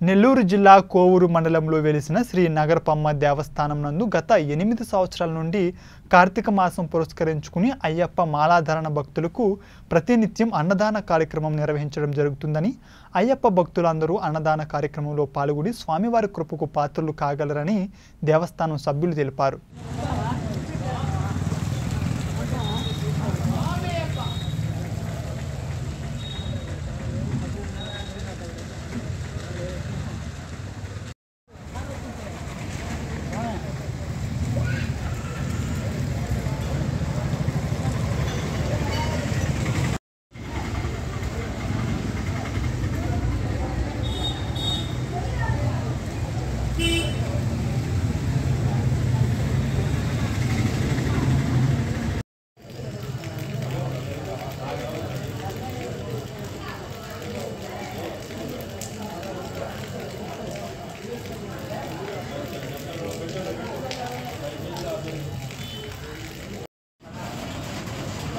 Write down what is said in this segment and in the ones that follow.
నెల్లూరు జిల్లా కోవూరు మండలంలో వెలిసిన శ్రీ నగరపమ్మ దేవస్థానం నందు గత ఎనిమిది సంవత్సరాల నుండి కార్తీక మాసం పురస్కరించుకుని అయ్యప్ప మాలాధారణ భక్తులకు ప్రతినిత్యం అన్నదాన కార్యక్రమం నిర్వహించడం జరుగుతుందని అయ్యప్ప భక్తులందరూ అన్నదాన కార్యక్రమంలో పాల్గొని స్వామివారి కృపకు పాత్రలు కాగలరని దేవస్థానం సభ్యులు తెలిపారు.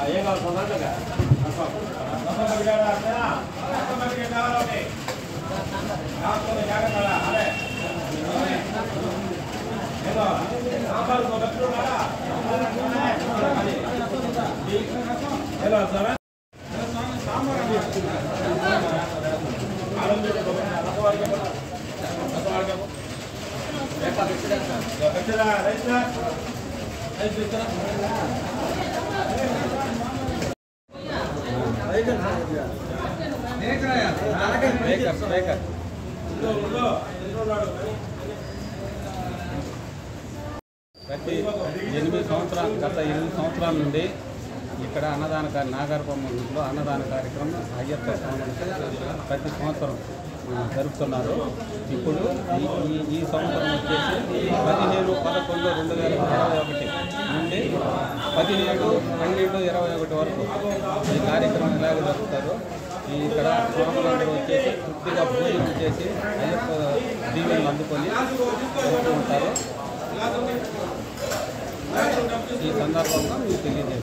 ఏగా సందర్భంగా కావాలి జాగ్రత్త అదే ఏదో సాంబార్ ఒకప్పుడు కదా ఎలా సరే రైతులా రైతులా రైతులు ఇస్తారా ప్రతి ఎనిమిది సంవత్సరాలు గత ఎనిమిది సంవత్సరాల నుండి ఇక్కడ అన్నదాన కార్య అన్నదాన కార్యక్రమం అయ్యప్ప స్వామికి ప్రతి సంవత్సరం జరుపుతున్నారు. ఇప్పుడు ఈ ఈ- ఈ సంవత్సరం వచ్చేసి పదిహేను పదకొండు రెండు వేల ఇరవై ఒకటి నుండి పదిహేడు పన్నెండు ఇరవై ఒకటి వరకు ఈ కార్యక్రమం ఇలాగ జరుపుతారు ఈ ఇక్కడ స్వాములందరూ వచ్చేసి తృప్తిగా భోజనం చేసి అయ్యప్ప దీవెనలు అందుకొని జరుపుకుంటారు ఈ సందర్భంగా మీకు తెలియజేస్తాను